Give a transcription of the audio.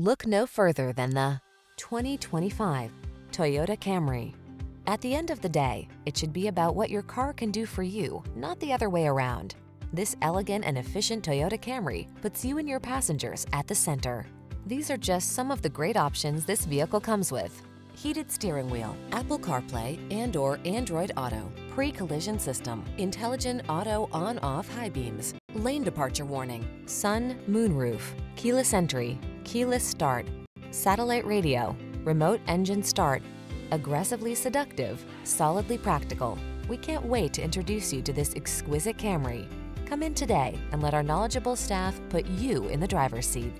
Look no further than the 2025 Toyota Camry. At the end of the day, it should be about what your car can do for you, not the other way around. This elegant and efficient Toyota Camry puts you and your passengers at the center. These are just some of the great options this vehicle comes with. Heated steering wheel, Apple CarPlay and or Android Auto, pre-collision system, intelligent auto on-off high beams, lane departure warning, sun, moon roof, keyless entry, keyless start, satellite radio, remote engine start, aggressively seductive, solidly practical. We can't wait to introduce you to this exquisite Camry. Come in today and let our knowledgeable staff put you in the driver's seat.